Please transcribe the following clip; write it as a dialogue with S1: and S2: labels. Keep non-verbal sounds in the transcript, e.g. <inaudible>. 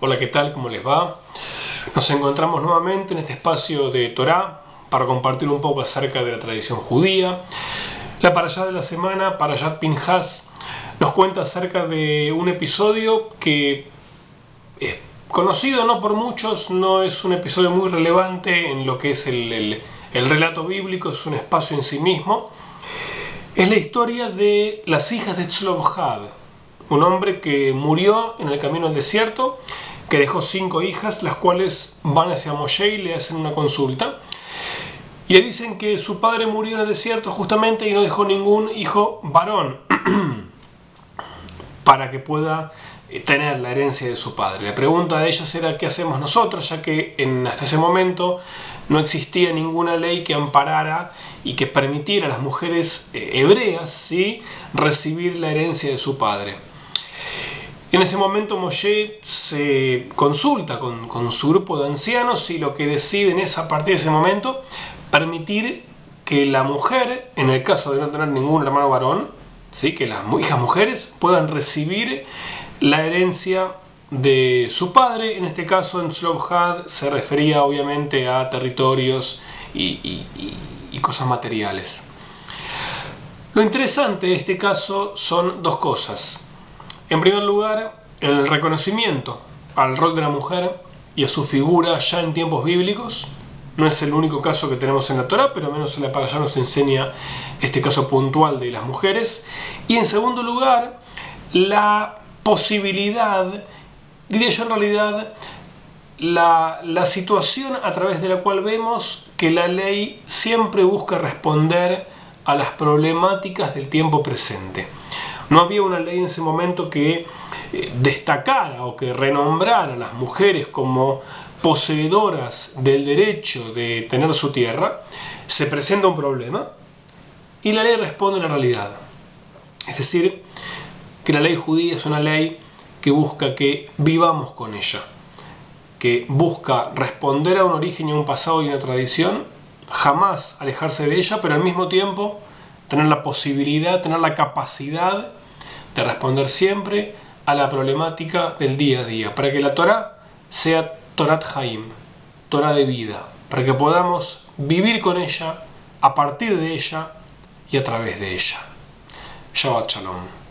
S1: Hola, ¿qué tal? ¿Cómo les va? Nos encontramos nuevamente en este espacio de Torah para compartir un poco acerca de la tradición judía. La parashá de la semana, Parashat Pinhas, nos cuenta acerca de un episodio que es conocido no por muchos, no es un episodio muy relevante en lo que es el, el relato bíblico, es un espacio en sí mismo. Es la historia de las hijas de Tzlovhad, un hombre que murió en el camino al desierto, que dejó cinco hijas, las cuales van hacia Moshe y le hacen una consulta. Y le dicen que su padre murió en el desierto justamente y no dejó ningún hijo varón <clears throat> para que pueda eh, tener la herencia de su padre. La pregunta de ellos era qué hacemos nosotros, ya que en, hasta ese momento no existía ninguna ley que amparara y que permitiera a las mujeres eh, hebreas ¿sí? recibir la herencia de su padre. En ese momento Moshe se consulta con, su grupo de ancianos y lo que deciden es a partir de ese momento permitir que la mujer, en el caso de no tener ningún hermano varón, ¿sí? que las hijas <laughs> mujeres puedan recibir la herencia de su padre, en este caso en Slovhad se refería obviamente a territorios y, y cosas materiales. Lo interesante de este caso son dos cosas. En primer lugar, el reconocimiento al rol de la mujer y a su figura ya en tiempos bíblicos. No es el único caso que tenemos en la Torah, pero menos en la para nos enseña este caso puntual de las mujeres. Y en segundo lugar, la posibilidad, diría yo en realidad, la, situación a través de la cual vemos que la ley siempre busca responder a las problemáticas del tiempo presente. No había una ley en ese momento que eh, destacara o que renombrara a las mujeres como poseedoras del derecho de tener su tierra, se presenta un problema y la ley responde a la realidad. Es decir, que la ley judía es una ley que busca que vivamos con ella, que busca responder a un origen y a un pasado y una tradición, jamás alejarse de ella, pero al mismo tiempo tener la posibilidad, tener la capacidad de responder siempre a la problemática del día a día, para que la Torah sea Torat Haim, Torah de vida, para que podamos vivir con ella, a partir de ella y a través de ella. Shabbat Shalom.